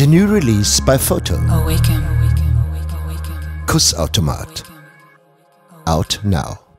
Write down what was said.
The new release by Photo. Awaken. Kussautomat. Out now.